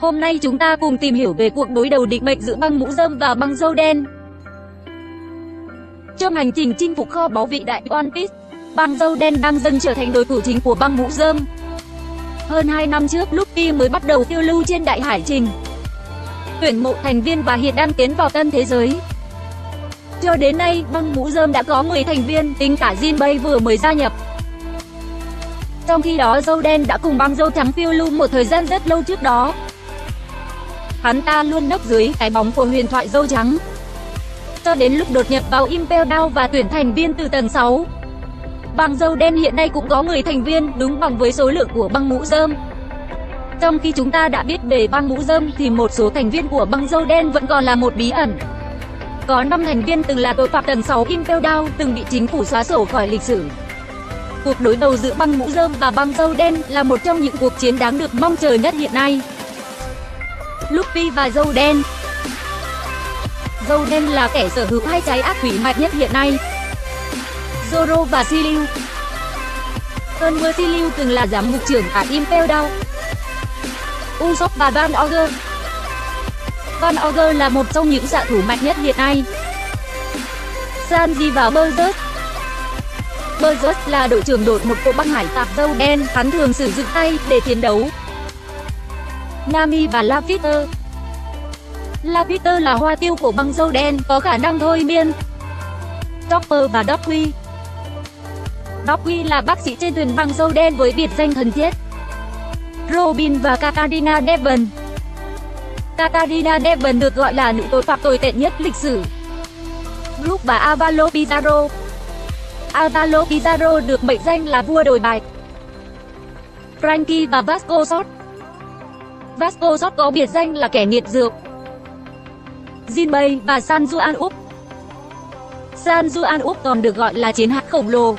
Hôm nay chúng ta cùng tìm hiểu về cuộc đối đầu định mệnh giữa băng mũ rơm và băng dâu đen. Trong hành trình chinh phục kho báu vị đại One Piece, băng dâu đen đang dần trở thành đối thủ chính của băng mũ rơm. Hơn 2 năm trước, Luffy mới bắt đầu tiêu lưu trên đại hải trình. Tuyển mộ thành viên và hiện đang tiến vào tân thế giới. Cho đến nay, băng mũ rơm đã có 10 thành viên, tính cả Jinbei vừa mới gia nhập. Trong khi đó dâu đen đã cùng băng dâu trắng phiêu lưu một thời gian rất lâu trước đó. Hắn ta luôn nấp dưới cái bóng của huyền thoại dâu trắng. Cho đến lúc đột nhập vào Impel Down và tuyển thành viên từ tầng 6. Băng dâu đen hiện nay cũng có 10 thành viên, đúng bằng với số lượng của băng mũ rơm. Trong khi chúng ta đã biết về băng mũ rơm thì một số thành viên của băng dâu đen vẫn còn là một bí ẩn. Có 5 thành viên từng là tội phạm tầng 6 Impel Down, từng bị chính phủ xóa sổ khỏi lịch sử. Cuộc đối đầu giữa băng mũ rơm và băng dâu đen là một trong những cuộc chiến đáng được mong chờ nhất hiện nay. Luffy và dâu đen Dâu đen là kẻ sở hữu hai trái ác quỷ mạnh nhất hiện nay. Zoro và Shiryu Cơn mưa Shiryu từng là giám mục trưởng ở Impel Down. Usopp và Van Ogre Van Ogre là một trong những xạ thủ mạnh nhất hiện nay. Sanji và Berserk Berserk là đội trưởng đội một bộ băng hải tặc dâu đen, hắn thường sử dụng tay để chiến đấu. Nami và Lapitter Lapitter là hoa tiêu của băng dâu đen, có khả năng thôi miên. Topper và Docky Docky là bác sĩ trên thuyền băng dâu đen với biệt danh thần thiết. Robin và Katarina Devon Katarina Devon được gọi là nữ tội phạm tồi tệ nhất lịch sử. Brook và Avalo Pizarro Avalo Pizarro được mệnh danh là vua đồi bại. Frankie và Vasco Sot. Vasco Sot có biệt danh là kẻ nghiệt dược. Jinbei và Sanju Juan Úc Sanju Juan Úc còn được gọi là chiến hạt khổng lồ,